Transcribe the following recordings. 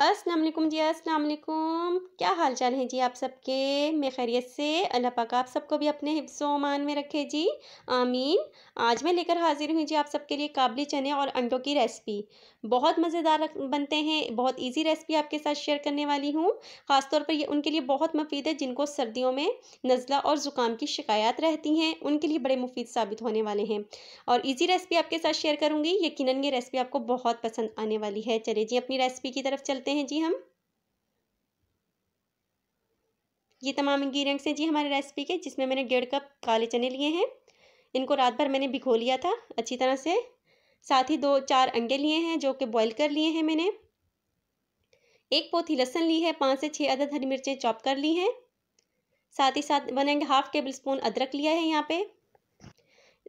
अस्सलाम वालेकुम जी अस्सलाम वालेकुम क्या हाल चाल है जी आप सबके? मैं खैरियत से, अल्लाह पाक आप सबको भी अपने हिफ्स मान में रखे जी। आमीन। आज मैं लेकर हाजिर हूँ जी आप सबके लिए काबली चने और अंडों की रेसिपी। बहुत मज़ेदार बनते हैं, बहुत इजी रेसिपी आपके साथ शेयर करने वाली हूँ। ख़ासतौर पर ये उनके लिए बहुत मुफीद है जिनको सर्दियों में नज़ला और ज़ुकाम की शिकायत रहती हैं, उनके लिए बड़े मुफीद साबित होने वाले हैं। और ईजी रेसिपी आपके साथ शेयर करूँगी यकीन ये रेसिपी आपको बहुत पसंद आने वाली है। चलिए जी अपनी रेसिपी की तरफ़ चलते हैं जी हम। ये तमाम इंग्रेडिएंट्स हैं जी हमारी रेसिपी के, जिसमें मैंने डेढ़ कप काले चने लिए हैं। इनको रात भर मैंने भिगो लिया था अच्छी तरह से। साथ ही दो चार अंडे लिए हैं जो कि बॉईल कर लिए हैं मैंने। एक पोथी लहसन ली है, पाँच से छः अदद हरी मिर्चें चॉप कर ली हैं। साथ ही साथ बनेंगे हाफ़ टेबल स्पून अदरक लिया है यहाँ पे।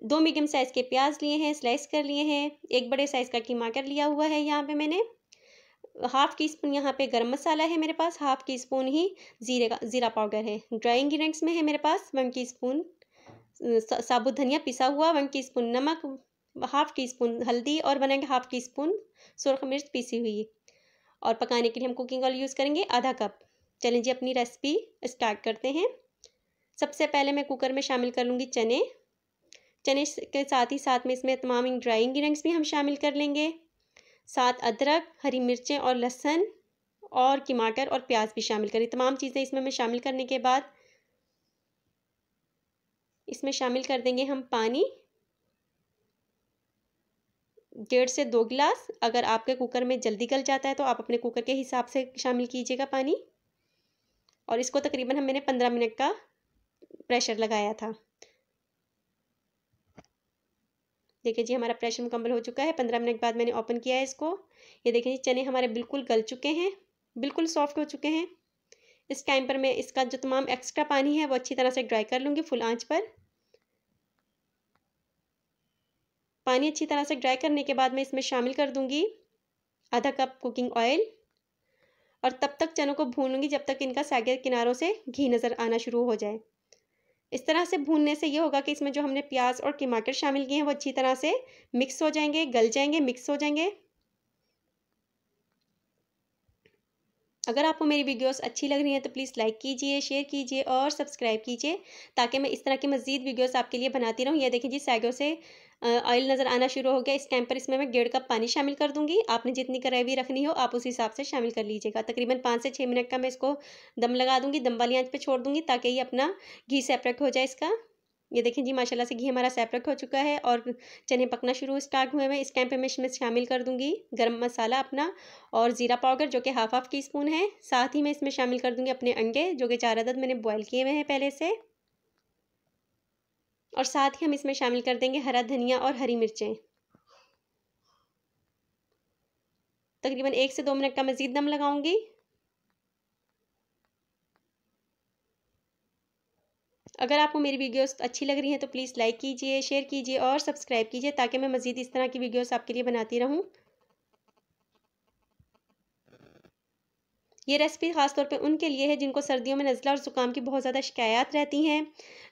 दो मीडियम साइज़ के प्याज लिए हैं स्लाइस कर लिए हैं। एक बड़े साइज़ का कीमा कर लिया हुआ है यहाँ पे मैंने। हाफ़ टी स्पून यहाँ पे गरम मसाला है मेरे पास, हाफ़ टी स्पून ही ज़ीरे का, ज़ीरा पाउडर है। ड्राई इंग्रीडियंट्स में है मेरे पास, वन टी स्पून साबुत धनिया पिसा हुआ, वन टी स्पून नमक, हाफ़ टी स्पून हल्दी और बनाएँगे हाफ़ टी स्पून सुरख मिर्च पीसी हुई। और पकाने के लिए हम कुकिंग ऑयल यूज़ करेंगे आधा कप। चलें जी अपनी रेसिपी, स्टार्ट करते हैं। सबसे पहले मैं कुकर में शामिल कर लूँगी चने। चने के साथ ही साथ में इसमें तमाम ड्राई इंग्रीडियंट्स भी हम शामिल कर लेंगे। साथ अदरक, हरी मिर्चें और लहसुन और टमाटर और प्याज भी शामिल करें। तमाम चीज़ें इसमें मैं शामिल करने के बाद इसमें शामिल कर देंगे हम पानी। डेढ़ से दो गिलास। अगर आपके कुकर में जल्दी गल जाता है तो आप अपने कुकर के हिसाब से शामिल कीजिएगा पानी। और इसको तकरीबन हम, मैंने पंद्रह मिनट का प्रेशर लगाया था। देखिए जी, हमारा प्रेशर मुकम्मल हो चुका है। पंद्रह मिनट बाद मैंने ओपन किया है इसको। ये देखें जी, चने हमारे बिल्कुल गल चुके हैं, बिल्कुल सॉफ्ट हो चुके हैं। इस टाइम पर मैं इसका जो तमाम एक्स्ट्रा पानी है, वो अच्छी तरह से ड्राई कर लूँगी फुल आँच पर। पानी अच्छी तरह से ड्राई करने के बाद मैं इसमें शामिल कर दूँगी आधा कप कुकिंग ऑयल और तब तक चनों को भूनूँगी जब तक इनका सागे किनारों से घी नज़र आना शुरू हो जाए। इस तरह से भूनने से ये होगा कि इसमें जो हमने प्याज और टमाटर शामिल किए हैं, वो अच्छी तरह से मिक्स हो जाएँगे, गल जाएँगे मिक्स हो जाएँगे। अगर आपको मेरी वीडियोस अच्छी लग रही हैं तो प्लीज़ लाइक कीजिए, शेयर कीजिए और सब्सक्राइब कीजिए, ताकि मैं इस तरह की मज़ीद वीडियोस आपके लिए बनाती रहूँ। ये देखिए जी, सैगों से ऑयल नज़र आना शुरू हो गया। इस टाइम पर इसमें मैं डेढ़ कप पानी शामिल कर दूँगी। आपने जितनी ग्रेवी रखनी हो, आप उस हिसाब से शामिल कर लीजिएगा। तकरीबन पाँच से छः मिनट का मैं इसको दम लगा दूँगी, दम वाली आँच पर छोड़ दूँगी, ताकि ये अपना घी सेपरेट हो जाए इसका। ये देखें जी, माशाल्लाह से घी हमारा सेपरेट हो चुका है और चने पकना शुरू स्टार्ट हुए हैं। इस टाइम पे मैं इसमें शामिल कर दूँगी गरम मसाला अपना और ज़ीरा पाउडर जो कि हाफ़ हाफ़ टी स्पून है। साथ ही मैं इसमें शामिल कर दूँगी अपने अंडे जो कि चार अदद मैंने बॉयल किए हुए हैं पहले से। और साथ ही हम इसमें शामिल कर देंगे हरा धनिया और हरी मिर्चें। तकरीबन एक से दो मिनट का मज़ीद दम लगाऊँगी। अगर आपको मेरी वीडियोस अच्छी लग रही हैं तो प्लीज़ लाइक कीजिए, शेयर कीजिए और सब्सक्राइब कीजिए ताकि मैं मज़ीद इस तरह की वीडियोस आपके लिए बनाती रहूँ। ये रेसिपी ख़ास तौर पे उनके लिए है जिनको सर्दियों में नज़ला और ज़ुकाम की बहुत ज़्यादा शिकायत रहती हैं,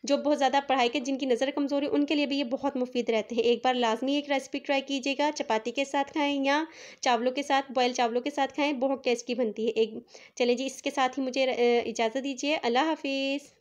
जो बहुत ज़्यादा पढ़ाई के, जिनकी नज़र कमज़ोरी उनके लिए भी ये बहुत मुफीद रहते हैं। एक बार लाजमी एक रेसिपी ट्राई कीजिएगा, चपाती के साथ खाएँ या चावलों के साथ, बॉयल चावलों के साथ खाएँ, बहुत टेस्टी बनती है। एक, चले जी, इसके साथ ही मुझे इजाज़त दीजिए, अल्लाह हाफिज़।